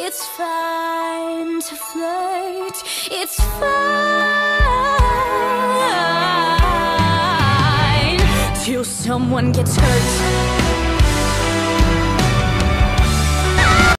It's fine to flirt. It's fine till someone gets hurt.